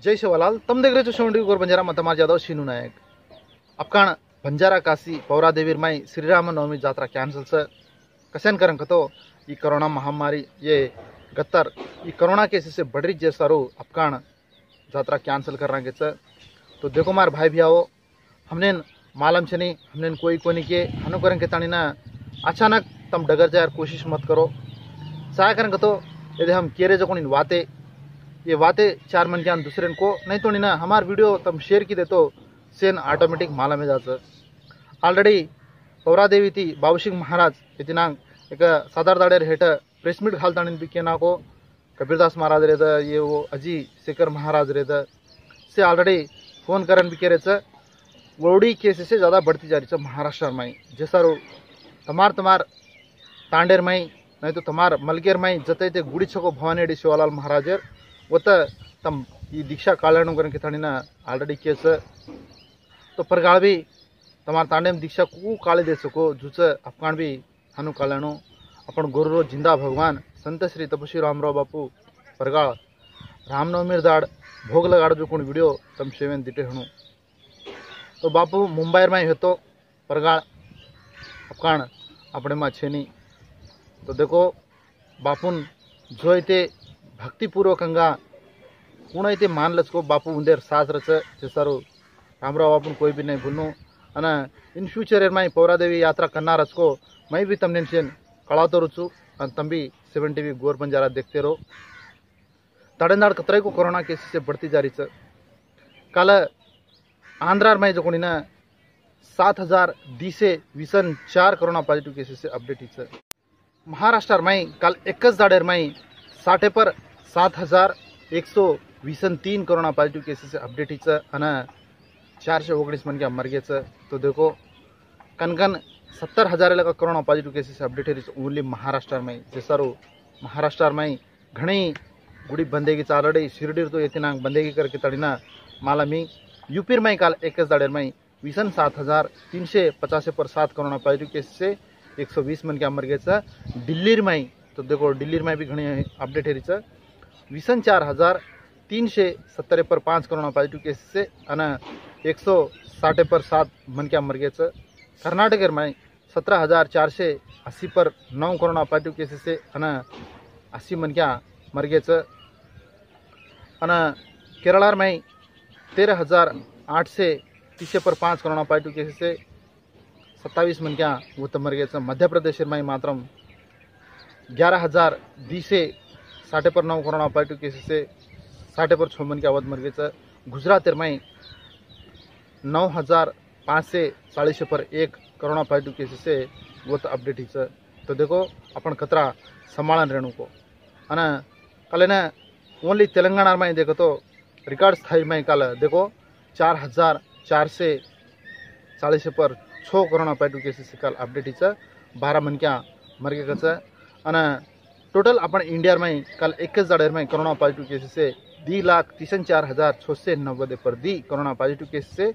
जय सेवालाल तुम देख रहे हो सोनी गौर बंजारा मतमार यादव, शीनू नायक। अपकाण बंजारा काशी, पौरा देवीर माई, श्रीराम नवमी जात्रा कैंसल सर कसन करन कतो ये कोरोना महामारी, ये गत्तर ये कोरोना केसेस से बढ़ रही जैसारो अपकाण जात्रा कैंसल कर रहा सर तो देखो मार भाई भी आओ हमने मालम छनी हमने कोई कोनी के अनुकरण के तानी ना अचानक तम डगर जायर कोशिश मत करो। सहाय करन कतो, यदि हम केरे जो कोनी ये वाते चार मन ज्ञान दूसरे को नहीं तो नहीं ना हमार वीडियो तम शेयर की दे तो सेन ऑटोमेटिक माला में जातं। ऑलरेडी पौरादेवी ती बाबूसिंग महाराज इतिनांग एक सादार दाडेर हेट प्रेस मीट घालतानी बी केनाको कबीरदास महाराज रेद ये वो अजी शेखर महाराज रेद से ऑलरेडी फ़ोन करन भी केरेच वोडी केसेस से ज़्यादा बढ़ती जा रही है महाराष्ट्र में। जैसा रो, तमार तमार तांडेर में, नहीं तो तमार मलकेर में जते ते गुड़ी छको भवानी शिवलाल महाराजर। ಒತ್ತ तम ಈ ದೀಕ್ಷಾ ಕಾಳಣ್ಣಗರಕ್ಕೆ ತಣಿನ ಆಲ್ರೆಡಿ तो परगाड़ भी तमार तांडेम दीक्षा को काली दे सको जुच अफगान भी हनु कालाणु अपन गुरु रो ज़िंदा भगवान संत श्री तपस्वी रामराव बापू परगा रामनवमीर दाड़ भोग लगाड़ जो कोण वीडियो तम शेवेन दिटे हणु तो बापू मुंबईर में होतो परगाड़ अफगान अपने में छेनी तो देखो बापून जो ते भक्तिपूर्वकंगा कोण इथे मानलंच को बापू उंदेर साजरच ते सारो रामराव बापून कोई भी नहीं भूलनो અને ઇન ફ્યુચર એમાં પૌરાદેવી યાત્રા કરનાર હસકો मैं भी तमने सेन कड़ातो रुचु और तम भी सेवन टीवी गोर बंजारा देखते रहो तड़ेनाड़ कतरे को कोरोना केसेस से बढ़ती जा रही है कल आंध्रा में जो कोणी ना सात हजार दीसे वीसन चार कोरोना पॉझिटिव केसेस से अपडेट है महाराष्ट्र में कल एकच दाडेर में साठे पर सात हज़ार एक सौ वीसन तीन कोरोना पॉझिटिव केसेस से अपडेट है અને चारशे ओगणीस मन क्या मर तो देखो कनकन सत्तर हज़ार लगा कोरोना पॉजिटिव केसेस अपडेट है ओनली महाराष्ट्र में जैसा रो महाराष्ट्र में घणी गुड़ी बंदेगी ऑलरेडी शिरडीर तो येते नांग बंदेगी करके तड़ीना. माला मी यूपीर में काल एकच दाडेर में वीसन सात हज़ार तीनशे पचास पर सात कोरोना पॉजिटिव केस से एक सौ बीस मन क्या मर गए दिल्ली में तो देखो दिल्ली में भी घनी अपडेट है रही विसन चार हज़ार तीन से सत्तर पर पाँच कोरोना पॉजिटिव केस से अने एक सौ साठ पर सात मनक्या मरगेच कर्नाटक में सत्रह हज़ार चार से अस्सी पर नौ कोरोना पॉजिटिव केसेस से अने अस्सी मनक्या मरगेच अने केरलार में तेरह हज़ार आठ से तीस पर पाँच कोरोना पॉजिटिव केसेस से सत्तावीस मनक्या वो तो मरगेच मध्य प्रदेश में मात्र ग्यारह हज़ार बीस से साठ पर नौ कोरोना पॉजिटिव केसेस से साठ पर छः मन के अवध मर गए नौ हज़ार पाँच से चालीस पर एक कोरोना पॉजिटिव केसेस से वो तो अपडेट ही। तो देखो, अपन खतरा संभालन रेणु को। અને कल ने ओनली तेलंगाना में देखो तो रिकॉर्ड स्थायी में कल, देखो, चार हज़ार चार से चालीस पर छः कोरोना पॉजिटिव केसेस से अपडेट ही। बारह मन क्या मर અને ટોટલ આપણ ઇન્ડિયામાં कल एक જાડેરમાં कोरोना पॉजिटिव केसेस से दी लाख तीसन चार हज़ार छः सौ नब्बे पर दी कोरोना पॉजिटिव केस से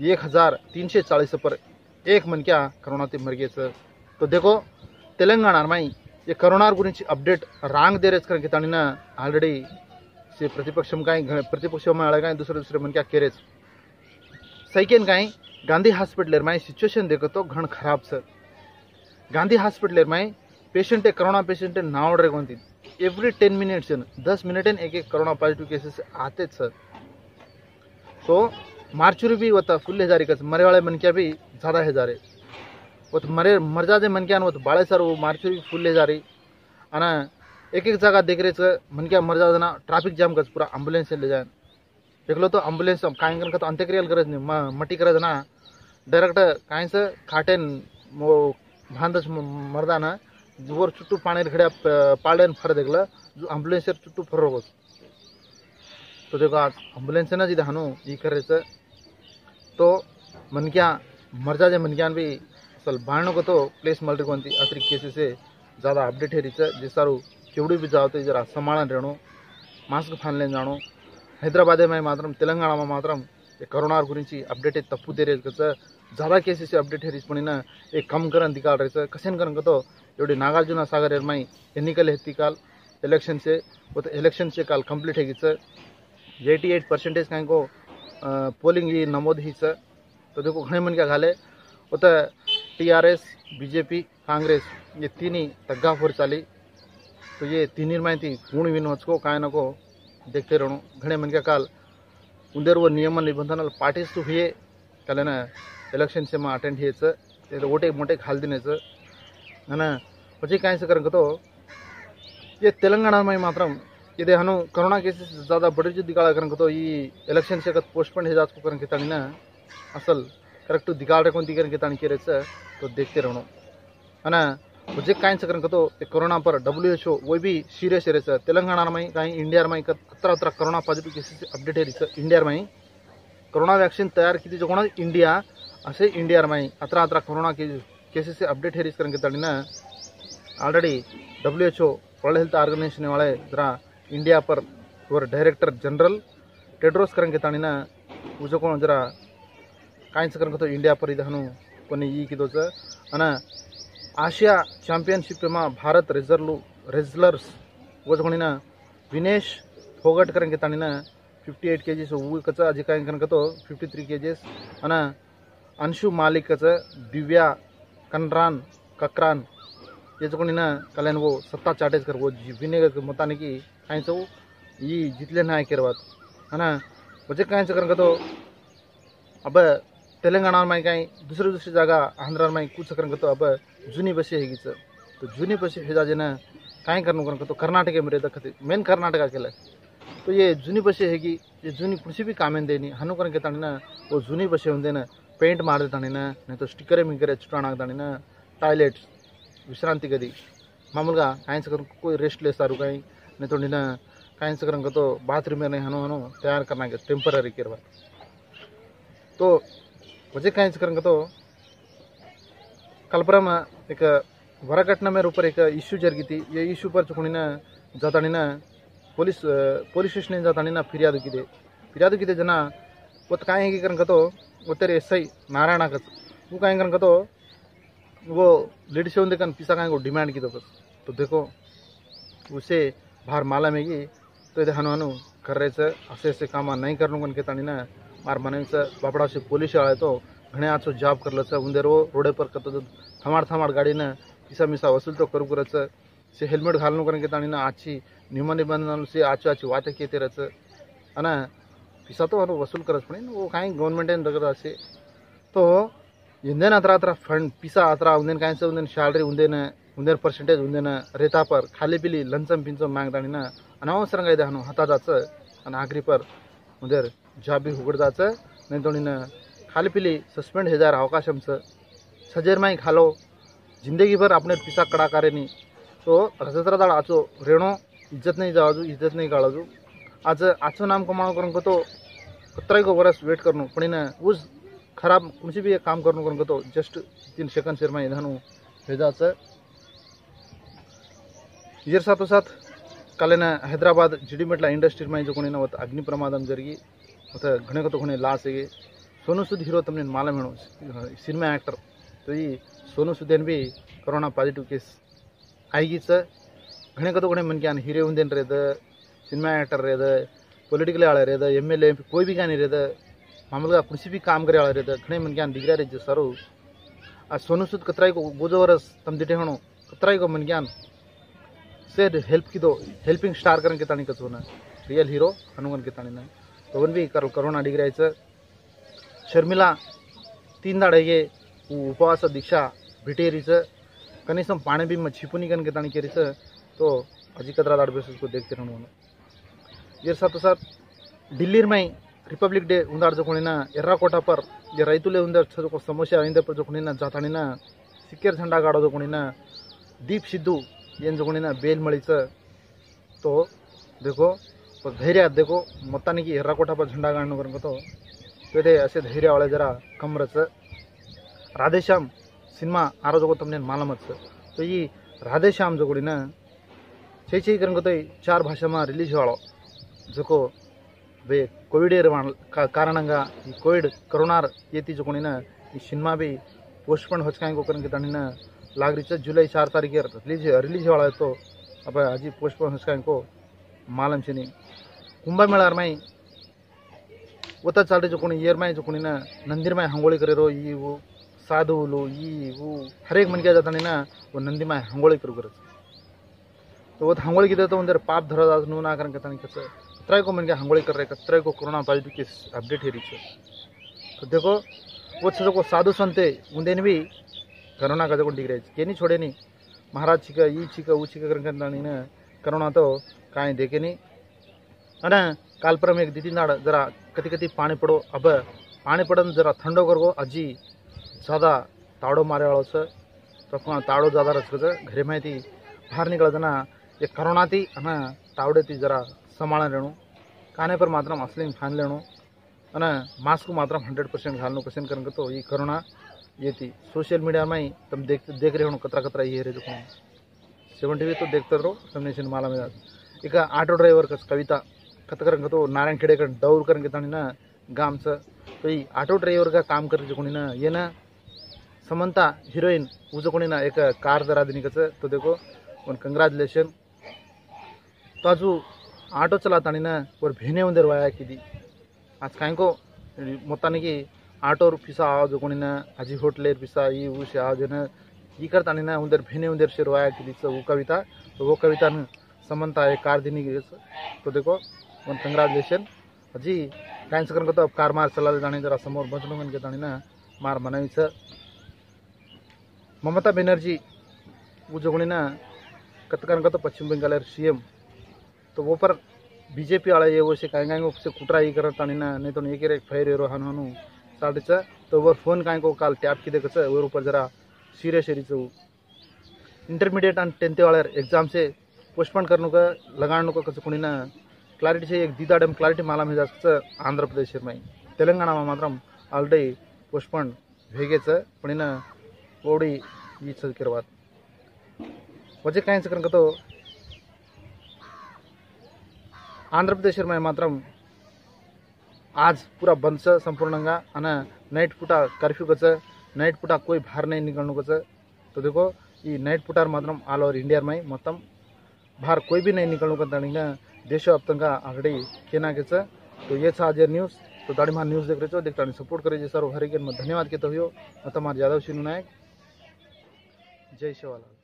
एक हज़ार तीन सौ चालीस पर एक मन क्या कोरोना ते मर गए सर तो देखो तेलंगाना में ये कोरोना गुरी अपडेट रांग दे रहे कारण की तानी ना ऑलरेडी से प्रतिपक्ष में कहीं प्रतिपक्ष में अलग दूसरे दूसरे मन क्या केरेज सैकेंड कहीं गांधी हॉस्पिटल में सिचुएशन देखो तो घन खराब सर गांधी हॉस्पिटल में पेशेंट कोरोना पेशेंट है ना ऑर्डर कौन एवरी टेन मिनट्स दस मिनट एक एक कोरोना पॉजिटिव केसेस आते सर तो मार्चुरी भी होता फुल है जा रही मरे वाले मन क्या भी ज़्यादा है जा वो तो मरे मर जाते मन क्या वो तो बाड़े सर वो मार्चुरी फुल ले जा रही है एक एक जगह देख रहे मन क्या मर जाते ना ट्रैफ़िक जाम कर पूरा एंबुलेंस ले जाए देख लो तो एंबुलेंस काय का तो अंत्यक्रिया करत नहीं मटी करत ना डायरेक्ट काय से खाटेन वो भांदच मरदा ना ज़ोर चुट्टू पानी ಊರ ಚುಟ್ಟು ಪಾಣಿನ देख लो ಫರದೆಗ್ಲ चुट्टू फर ಫರೋಗೋದು तो देखो एंबुलेंस ना जिधर हानो ये करे से तो मन क्या मर जा जाए मन क्या भी असल बारणों को तो प्लेस मल्टी को अतिरिक्त केसेस से ज़्यादा अपडेट है रही जिस सारू केवड़ी भी जाओ तो जरा संभाल रहनो मास्क फान ले जानो हैदराबाद में मात्रम तेलंगाना में मात्रम కరోనా గురించి అప్డేట్ తప్పు తెరేది కదా ज़्यादा केसेस अपडेट है रिस्पणीनं एक कम करन दिकाल रहे कसेन करन तो एवढे नागार्जुना सागर एरमाई एन्निकल हेती काल इलेक्शन से वो तो इलेक्शन से काल कंप्लीट है एटी एट परसेंटेज कहीं को पोलिंग ही नमोद ही सर तो देखो घने मन क्या घाले उत T R S BJP Congress ये तीन ही तग्गा फोर चाली तो ये तीन ही माहिती गुण विन को काय नको देखते रहणो घणे मन क्या काल उंदर व नियमन निबंधनाला पाठीस तू हे त्याला ఎలక్షన్స్మ అటెండ్ చేయొచ్చు లేదా ఓటే మొటే ఖాళీ తినేచ్చు అని వచ్చి క్యాన్సర్ కనుకతో ఈ తెలంగాణమై మాత్రం ఇది హను కరోనా కేసెస్ జాదా బడి దిగాడ కనుకతో ఈ ఎలక్షన్స్ యొక్క పోస్ట్ పోన్ చేజాచుకో కనుక తగిన అసలు కరెక్ట్ దిగాడకొని దిగడానికి తనకి రేస తో దేఖతే రహను అని तो जे कहीं सकन कतो कोरोना पर डब्ल्यू एच ओ वो भी सीरियस है सर. तेलंगाना में कहीं इंडिया में अत्र अत्र कोरोना पॉजिटिव केसेस अपडेट है सर. इंडिया में कोरोना वैक्सीन तैयार की जो कोण इंडिया असे इंडिया में अत्र अत्र कोरोना के केसेस अपडेट है करन के तड़ीना already W H O world health organisation वाले जरा इंडिया पर वर डायरेक्टर जनरल टेड्रोस करन के तड़ीना जो कोण जरा कहीं सकन कतो इंडिया पर इधर कोई ये की सर. अना आशिया चॅम्पियनशिप मा भारत रेझर्व रेझलर्स वजगोणी ना विनेश फोगटकर घेताना ना फिफ्टी एट केजीस उ कचं अजिका कनक तो फिफ्टी थ्री केजीस अन अंशु मालिक कचं दिव्या कनरान ककरान याचगोणी ना कल्याण वो सत्ता चाटेजकर वो जी विनय मताने की काय चौ ई जितले नाही केरवात आणि वजे काय चं कनक तो अब ತೆಲಂಗಾಣ ಕಾಯಿ दुसरी दुसरी जागा ಆಂಧ್ರ ಮಾಯಿ ಕೂಚ್ ಕರಂಗತ್ತು ಅಬ್ಬ ಜುನಿ ಬಸಿ ಹೇಗಿಚ್ಚ तो जुनी बसी हिजाजिन काय करणं करणं तो कर्नाटक मेरे दखत मेन कर्नाटका केलं तो ये जुनी बसे हैगी ये जूनी कुछ भी कामें देनी हनु करण के ना वो जूनी बसे हों देना पेंट मार दे ताणी ना नहीं तो स्टिकर मिंकर चुटाना ना टॉयलेट्स विश्रांति गति मामूलगा कायच करून कोई रेस्ट ले सारू काही. तो ना कायच करून तो बाथरूम नाही, हनु हनु, तैयार करना टेम्पररी केरवा तो वजह कायचकरंग तो कलपुरा में एक वरघटना मेरे ऊपर एक इश्यू जरगी थी। ये इश्यू पर चुकनी ना जाता नहीं पुलिस पुलिस स्टेशन ने जाता नहीं ना फिरियाद की दे फिरियाद की जना, वो तो कहें की तो वो तेरे एस आई नारायण कस वो कहें करो तो वो लेडीज़ से उनके पिसा कहें को डिमांड की तो बस। तो देखो, उसे बाहर माला में गई तो इधर हनु हनु कर रहे थे ऐसे ऐसे काम नहीं कर लूँगा उनके तानी ना मार माने च बापडा सी पोलीस शाळा ये तो घणे आज जॉब करलो च उंदेरो रोडे पर थांमार थम्बाड गाडीन पिसा मिसा वसूल तो करू रच से हेलमेट घालणु करन की तानी न आच्छी से आछो अच्छी वाते केते रच. अन पिसा तो वसूल करच पड़े न वो काई गवर्नमेंट असी. तो हिंदन अतरा अतरा फंड पिसा अतरा हुंदेन काई च उंदे सैलरी हुंदे न उंदेर पर्सेंटेज हुंदे न रेता पर खाली पीली लंचम पिंचम मांगताणी न अनास रंगाय दानु हाता जात अन आखरी पर उंदेर జాబీ హుగుడదాచ నెంతోనిన खालपिले सस्पेंड हेजार अवकाशम सजेर माई खालो, ज़िंदगी भर अपने पिसा कड़ाकारे नहीं। तो रजतरा दाड़ आचो रेणो, इज़्ज़त नहीं जावाजू, इज़्ज़त नहीं गाड़ाजू। आज आचो नाम कमाणो करूँ तो को तो सत्रह को वर्ष वेट करूँ पण इन उस खराब कुछ भी एक काम करूँ करूँ तो जस्ट तीन सेकंड शेर में धानू भेजा इधर साथों साथ कालेना हैदराबाद जीडीमेटला इंडस्ट्री में जो अग्नि प्रमादम ज़रिए होता घणे तो घणे लासे सोनू सूद हीरो तमने मालूम है सिनेमा एक्टर। तो ये सोनू सूदेन भी कोरोना पॉजिटिव केस आएगी सर घने तो घणे मन के आने हीरो उन्देन रहे थे सिनेमा एक्टर रहे थे पॉलिटिकल आड़े एम एल ए कोई भी कहानी रहे थे का कुछ भी काम करे आड़े रहे थे मन के आने दिख रहे जो आ सोनू सूद कतराई को बोझो तम दिटे होनो कतराई को मन ज्ञान से हेल्प की दो हेल्पिंग स्टार करने के तानी कचो ना। रियल हीरो हनुमान के तानी ना। तो पण बी करो करोना डिग्रायचं शर्मिला तीन दाढ ये उपवास दीक्षा भेटेरीचं कनिसम पाणी बिम छिपुनी गण गेताणी केरीचं तो अजि कदरा दाढ बेसुस देखते राहू म्हणून जे सात सात दिल्लीर माई रिपब्लिक डे उंदार जो कोणी एर्राकोटा पर जे रायतुले उंदर जो समस्या आहे पर जो कोणी ना जाताणी सिक्केर झंडा गाडा जो कोणी दीप सिद्धू यांचं कोणी ना बेल मळीचं तो देखो तो धैर्य देखो ಮೊತ್ತಾನಿಗೆ ಎರ್ರಕೋಟ पर झंडा गाड़ने करेंगे तो पेटे ऐसे धैर्य वाले जरा कम रच राधेश्याम सिनेमा आरो जगो तमने मालूम तो ये राधेश्याम जगोड़ी ना छे छे करेंगे तो चार भाषा में रिलीज वालो जको वे कोविड कारणंगा ಈ ಕೋವಿಡ್ ಕರೋನಾ ಏತಿ ಜೊಕೊಂಡಿನ ಈ ಸಿನಿಮಾ ಬಿ पोस्टपोन होचकाय को करेंगे तानी लागरीच जुलाई चार तारीख रिलीज रिलीज वाला तो अब आज पोस्टपोन होचकाय को मालूम छे कुंभ मेला में ಒತ್ತ ಚಾಲ್ರಿ जो कोणी येरमाय जो कोणी ना नंदीरमाय हंगोळी करे रो ई वो साधुलो ई वो हर एक मन क्या जाता नहीं ना वो नंदीमाय हंगोळी करू करत तो वो हंगोळी किती तो उंदर पाप धरा जात नु ना कारण कहता नहीं कसं कतराय को मन क्या हंगोळी कर रहे कतराय को कोरोना पॉजिटिव केस अपडेट है रिच तो देखो वो छो को साधु संते उंदेन भी करोना का जो डिग्री के नहीं छोड़े नहीं महाराज छिका ई छिका ऊ छिका करके नहीं ना करोना तो कांई देखे नहीं અને કાલપરમ એક દીતી નાળ જરા કતી કતી પાણી પડો અબ પાણી પડન જરા ઠંડો કરવો હજી જ્યાદા તાવડો મારેવાળો છે રફમાં તાવડો જ્યાદા રસ્કો છે ઘરેમાંથી બહાર નીકળે એ કરોનાથી અને તાવડેથી જરા સમાળા રહેણું કાને પર માત્ર અસલીમ ફાન લેણું અને માસ્ક માત્ર હંડ્રેડ પર્સન્ટ ઘાલનું પસંદ કરેં તો એ કરોના येती सोशल मीडिया में तुम देख देख रहे हो कतरा कतरा ये रहे देखो सेवन टीवी तो देखते रहो तुमने सिनेमाला में एक ऑटो ड्राइवर का कविता खतकरंग तो नारायण खेडेकर दौरकरंग ताणीनं गामचं तोही ऑटो का काम करचे ये येणं समंता हिरोईन उजो कोणीनं एक कार दरा जरा दिनिकचं तो देखो वन कंग्रेचुलेशन तो आजू ऑटो चला ताणीनं वर भेने उंदर वाया किती आज कांयको मोताने की ऑटोर पिसा आवाज़ कोणीनं हाजी होटलेर पिसा ही उश आज येणं ही करता आणि ना उंदर भेने उंदर शेर वाया दी वो कविता तो वो कविता न समनता है कार दिनी तो देखो अजी काय करून तो कार मार चला जाणे जरा समोर बसलो म्हणजे जाणे ना, मार म्हणावीचं ममता बॅनर्जी उजगणी ना कतकरण तो पश्चिम बंगाल सी एम तो वो पर बीजेपी वाला ये वो से काय काय से कुटरा ही करत आणि ना, नाही तो एक एक फैर एरो हानु हानु साडेचं तो वर फ़ोन काय को काल टॅप किती कसं वर ऊपर जरा सिरियस एरीचं इंटरमीडिएट आणि टेंथ वाळ्यार एक्झामचे पोस्टपोन करणं का लगाणं का कसं कोणी ना క్లారిటీ చేయక దీదాడం క్లారిటీ మాలా మీద ఆంధ్రప్రదేశ్మై తెలంగాణ మాత్రం ఆల్రెడీ పుష్పణ్ వేగేచ పడిన ఓడి ఈ చదికిరవాత్ వచ్చే కాయన్స్ కనుకతో ఆంధ్రప్రదేశ్మై మాత్రం आज पुरा बन्द छ सम्पूर्णङ्गा अन नाइट पुटा कर्फ्यूको छ नाइट पुटा कोही बाहिर नै निकाल्नुको छ तपाईँको यी नाइट पुटार मात्र आल ओभर इन्डियामै మొత్తం बाहिर कोही पनि नै निकाल्नुको त देशव्याप्तंगा आगड़ी केनाकेचं तो येच आज न्यूज़। तो दाड़ी मार न्यूज़ देख रहे छो, देखता सपोर्ट करे सर। हरिकेन में धन्यवाद कहते हुए मैं तुम्हारे यादव सिन्हू नायक। जय शिवालाल